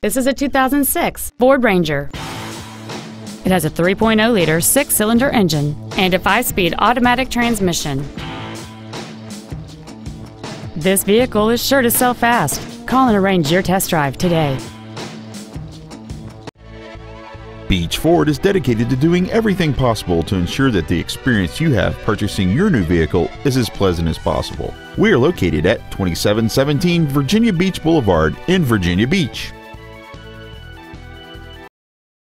This is a 2006 Ford Ranger. It has a 3.0-liter six-cylinder engine and a five-speed automatic transmission. This vehicle is sure to sell fast. Call and arrange your test drive today. Beach Ford is dedicated to doing everything possible to ensure that the experience you have purchasing your new vehicle is as pleasant as possible. We are located at 2717 Virginia Beach Boulevard in Virginia Beach.